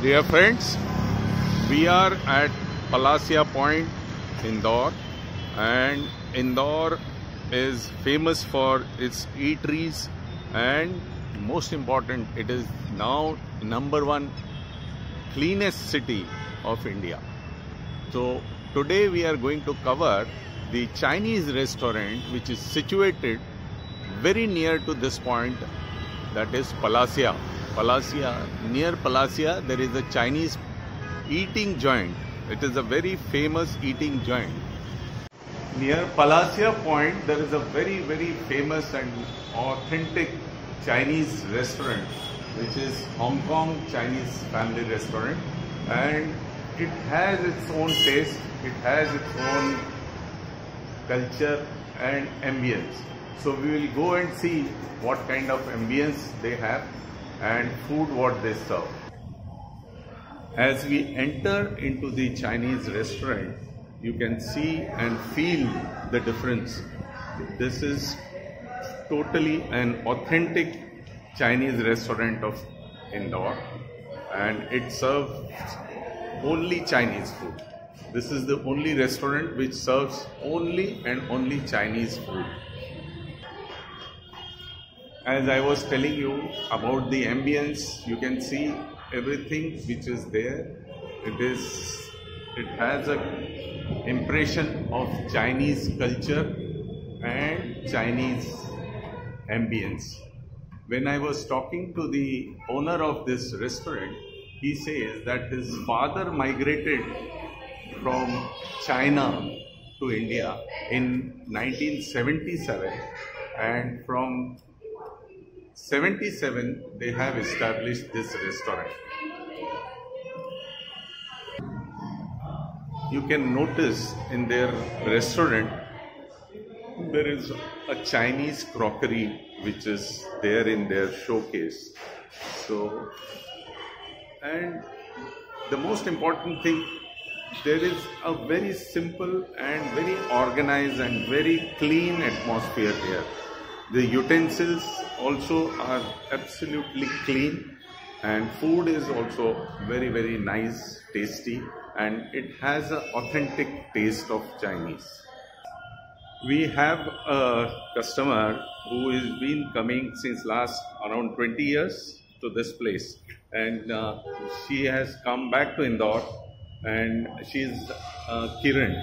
Dear friends, we are at Palasia Point, Indore, and Indore is famous for its eateries and most important, it is now number one cleanest city of India. So today we are going to cover the Chinese restaurant which is situated very near to this point that is Palasia. Palasia, near Palasia there is a Chinese eating joint. It is a very famous eating joint. Near Palasia Point there is a very very famous and authentic Chinese restaurant which is Hong Kong Chinese family restaurant and it has its own taste, it has its own culture and ambience. So we will go and see what kind of ambience they have and food what they serve. As we enter into the Chinese restaurant, you can see and feel the difference. This is totally an authentic Chinese restaurant of Indore and it serves only Chinese food. This is the only restaurant which serves only and only Chinese food. As I was telling you about the ambience, you can see everything which is there. It is, it has a impression of Chinese culture and Chinese ambience. When I was talking to the owner of this restaurant, he says that his father migrated from China to India in 1977 and from 77 they have established this restaurant. You can notice in their restaurant there is a Chinese crockery which is there in their showcase. So and the most important thing there is a very simple and very organized and very clean atmosphere here the utensils also are absolutely clean and food is also very very nice tasty and it has an authentic taste of chinese we have a customer who has been coming since last around 20 years to this place and uh, she has come back to Indore and she is uh, Kiran.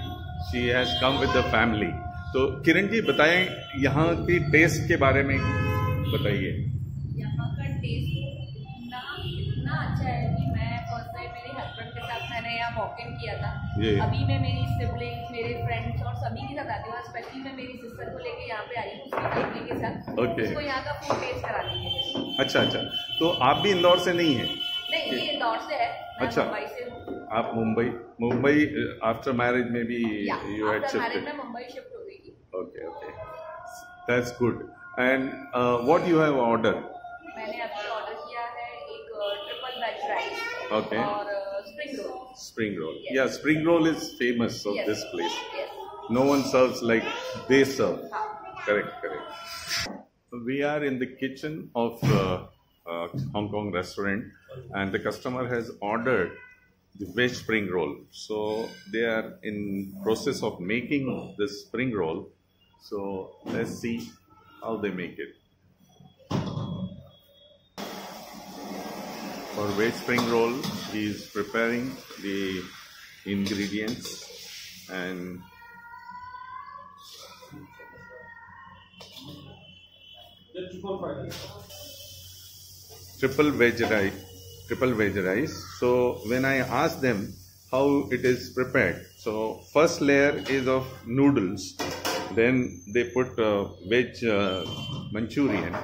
She has come with the family. तो किरण जी बताएँ यहाँ की test के बारे में बताइए। यहाँ का टेस्ट इतना इतना अच्छा है कि मैं फ़र्स्ट टाइम मेरे हस्बैंड के साथ मैंने यहाँ वॉक इन किया था। अभी मैं मेरी सिबलिंग्स मेरे फ्रेंड्स और सभी के साथ आती हूँ स्पेशली मैं मेरी सिस्टर को लेके यहाँ पे आई हूँ उसकी के साथ। Okay. उसको यहाँ का फ़ूड टेस्ट अच्छा अच्छा। तो आप भी इंदौर से नहीं हैं? नहीं ये इंदौर से है। अच्छा। मुंबई से आप मुंबई मुंबई आफ्टर मैरिज में भी you had shifted Mumbai shift Okay, okay. That's good. And uh, what you have ordered? मैंने अभी ऑर्डर किया है एक ट्रिपल वेज राइस Okay. और spring roll Spring roll. Yes. Yeah, spring roll is famous of Yes. this place. Yes. No one serves like they serve. हाँ Correct, correct. We are in the kitchen of uh, uh, Hong Kong restaurant, and the customer has ordered the veg spring roll. So they are in process of making this spring roll. So let's see how they make it. For veg spring roll, he is preparing the ingredients and triple veg rice triple veg rice so when i ask them how it is prepared so first layer is of noodles then they put uh, veg uh, manchurian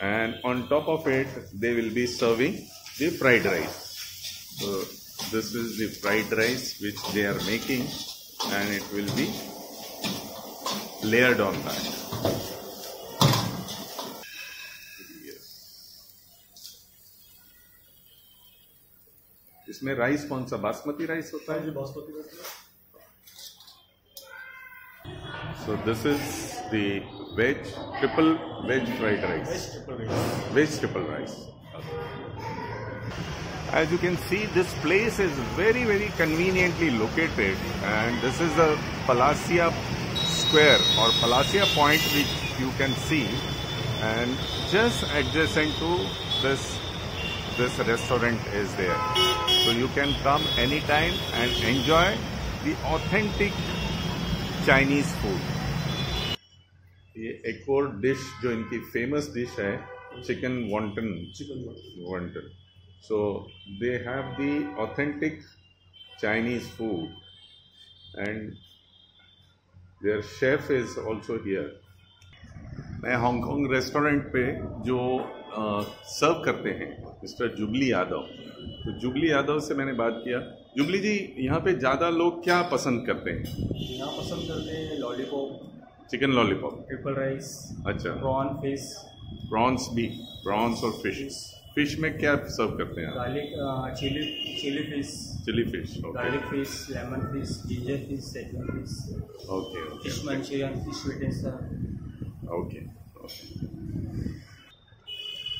and on top of it they will be serving the fried rice so this is the fried rice which they are making and it will be layered on that इसमें rice कौन सा basmati rice होता है So this is the veg triple veg fried rice. Veg triple rice. As you can see, this place is very, very conveniently located and this is the Palasia Square or Palasia Point which you can see and just adjacent to this this restaurant is there. So you can come anytime and enjoy the authentic Chinese food ये एक और dish जो इनकी famous dish है chicken wonton chicken wonton so they have the authentic Chinese food and their chef is also here मैं Hong Kong restaurant पे जो सर्व करते हैं मिस्टर जुबली यादव तो जुबली यादव से मैंने बात किया। जुबली जी यहाँ पे ज़्यादा लोग क्या पसंद करते हैं? यहाँ पसंद करते हैं lollipop chicken lollipop triple rice अच्छा। प्रॉन फ़िश प्रॉन्स भी प्रॉन्स और फ़िश फ़िश में क्या सर्व करते हैं garlic chilli chilli fish chilli fish garlic fish lemon fish ginger fish Szechuan fish okay okay fish Manchurian fish sweet and sour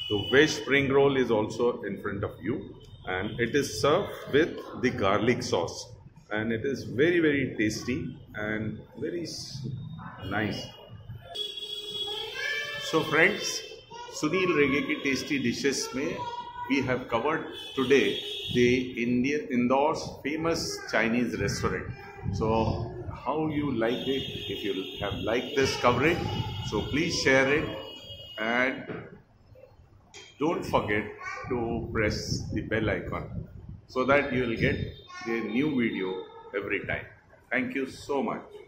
So veg spring roll is also in front of you and it is served with the garlic sauce and it is very very tasty and very nice. So friends, Sunil Rege ki Tasty Dishes में we have covered today the Indian Indore's famous Chinese restaurant. So how you like it? If you have liked this coverage, so please share it and don't forget to press the bell icon so that you will get a new video every time. Thank you so much.